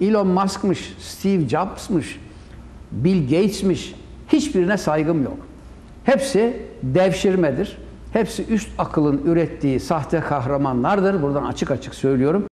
Elon Musk'mış, Steve Jobs'mış, Bill Gates'miş hiçbirine saygım yok. Hepsi devşirmedir. Hepsi üst akılın ürettiği sahte kahramanlardır. Buradan açık açık söylüyorum.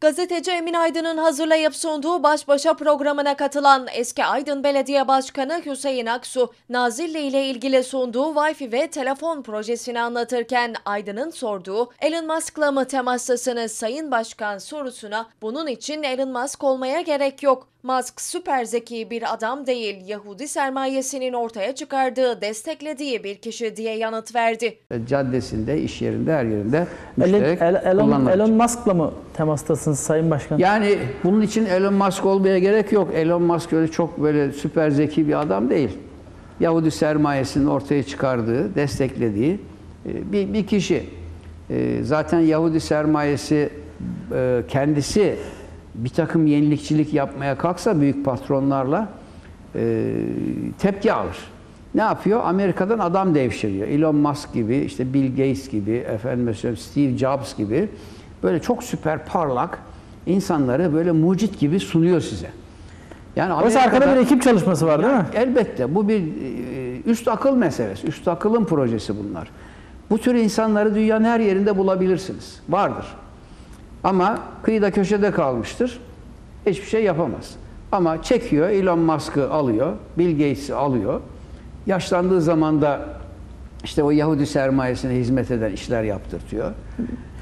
Gazeteci Emin Aydın'ın hazırlayıp sunduğu Baş Başa programına katılan eski Aydın Belediye Başkanı Hüseyin Aksu, Nazilli ile ilgili sunduğu Wi-Fi ve telefon projesini anlatırken Aydın'ın sorduğu Elon Musk'la mı temastasınız Sayın Başkan sorusuna bunun için Elon Musk olmaya gerek yok. Musk süper zeki bir adam değil, Yahudi sermayesinin ortaya çıkardığı, desteklediği bir kişi diye yanıt verdi. Caddesinde, iş yerinde, her yerinde Elon, müşterek El- Elon, kullanılacak. Elon Musk'la mı temastasınız Sayın Başkan? Yani bunun için Elon Musk olmaya gerek yok. Elon Musk öyle çok böyle süper zeki bir adam değil. Yahudi sermayesinin ortaya çıkardığı, desteklediği e, bir, bir kişi. E, Zaten Yahudi sermayesi e, kendisi bir takım yenilikçilik yapmaya kalksa büyük patronlarla e, tepki alır. Ne yapıyor? Amerika'dan adam devşiriyor. Elon Musk gibi, işte Bill Gates gibi, efendim mesela Steve Jobs gibi böyle çok süper parlak insanları böyle mucit gibi sunuyor size. Yani Oysa arkada bir ekip çalışması var değil mi? Elbette bu bir e, üst akıl meselesi. Üst akılın projesi bunlar. Bu tür insanları dünyanın her yerinde bulabilirsiniz. Vardır. Ama kıyıda köşede kalmıştır. Hiçbir şey yapamaz. Ama çekiyor, Elon Musk'ı alıyor, Bill Gates'i alıyor. Yaşlandığı zaman da işte o Yahudi sermayesine hizmet eden işler yaptırtıyor.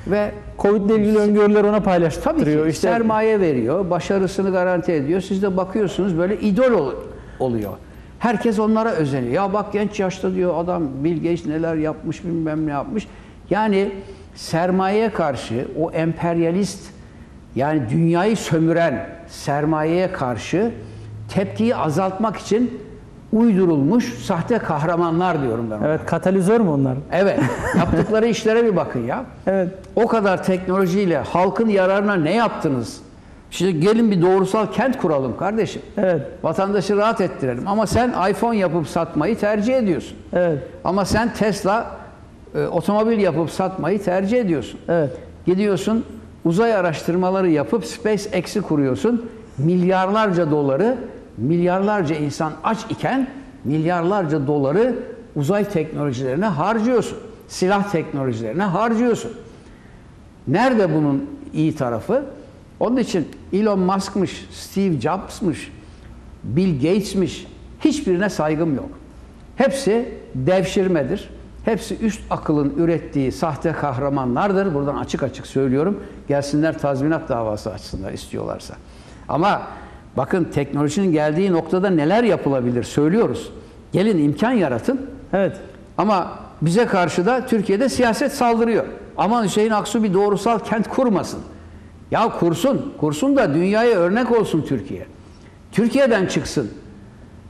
Ve Covid ile ilgili öngörüler ona Tabii paylaştırıyor. ki İşte sermaye veriyor, başarısını garanti ediyor. Siz de bakıyorsunuz böyle idol ol- oluyor. Herkes onlara özeniyor. Ya bak genç yaşta diyor adam Bill Gates neler yapmış bilmem ne yapmış. Yani sermayeye karşı o emperyalist yani dünyayı sömüren sermayeye karşı tepkiyi azaltmak için uydurulmuş sahte kahramanlar diyorum ben. onlara. evet katalizör mü onlar? Evet. Yaptıkları işlere bir bakın ya. Evet. O kadar teknolojiyle halkın yararına ne yaptınız? Şimdi gelin bir doğrusal kent kuralım kardeşim. Evet. Vatandaşı rahat ettirelim. Ama sen iPhone yapıp satmayı tercih ediyorsun. Evet. Ama sen Tesla e, otomobil yapıp satmayı tercih ediyorsun. Evet. Gidiyorsun uzay araştırmaları yapıp SpaceX'i kuruyorsun. Milyarlarca doları, milyarlarca insan aç iken milyarlarca doları uzay teknolojilerine harcıyorsun. Silah teknolojilerine harcıyorsun. Nerede bunun iyi tarafı? Onun için Elon Musk'mış, Steve Jobs'mış, Bill Gates'miş hiçbirine saygım yok. Hepsi devşirmedir. Hepsi üst akılın ürettiği sahte kahramanlardır. Buradan açık açık söylüyorum. Gelsinler tazminat davası açsınlar istiyorlarsa. Ama bakın teknolojinin geldiği noktada neler yapılabilir söylüyoruz. Gelin imkan yaratın. Evet. Ama bize karşı da Türkiye'de siyaset saldırıyor. Aman Hüseyin Aksu bir doğrusal kent kurmasın. Ya kursun, kursun da dünyaya örnek olsun Türkiye. Türkiye'den çıksın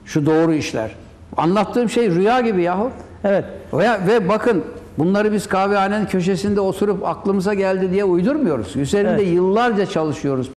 şu doğru işler. Anlattığım şey rüya gibi yahu. Evet. Ve, ve bakın bunları biz kahvehanenin köşesinde oturup aklımıza geldi diye uydurmuyoruz. Üzerinde Evet. yıllarca çalışıyoruz,